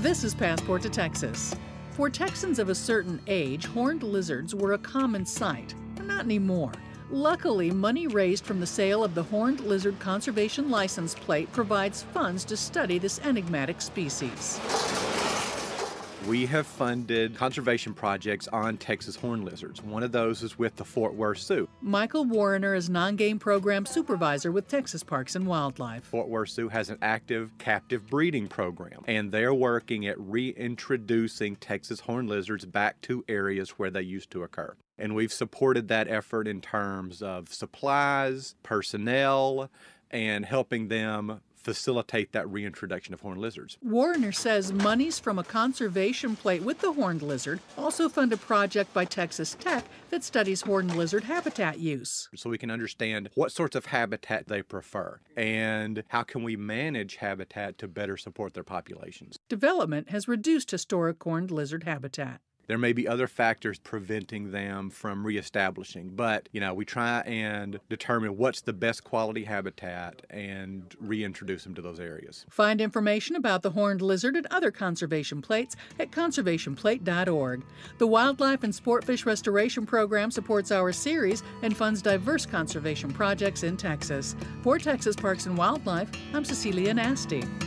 This is Passport to Texas. For Texans of a certain age, horned lizards were a common sight. Not anymore. Luckily, money raised from the sale of the Horned Lizard Conservation License Plate provides funds to study this enigmatic species. We have funded conservation projects on Texas horned lizards. One of those is with the Fort Worth Zoo. Michael Warriner is non game program supervisor with Texas Parks and Wildlife. Fort Worth Zoo has an active captive breeding program, and they're working at reintroducing Texas horned lizards back to areas where they used to occur. And we've supported that effort in terms of supplies, personnel, and helping them facilitate that reintroduction of horned lizards. Warriner says monies from a conservation plate with the horned lizard also fund a project by Texas Tech that studies horned lizard habitat use. So we can understand what sorts of habitat they prefer and how can we manage habitat to better support their populations. Development has reduced historic horned lizard habitat. There may be other factors preventing them from reestablishing, but you know, we try and determine what's the best quality habitat and reintroduce them to those areas. Find information about the horned lizard and other conservation plates at conservationplate.org. The Wildlife and Sportfish Restoration Program supports our series and funds diverse conservation projects in Texas. For Texas Parks and Wildlife, I'm Cecilia Nasti.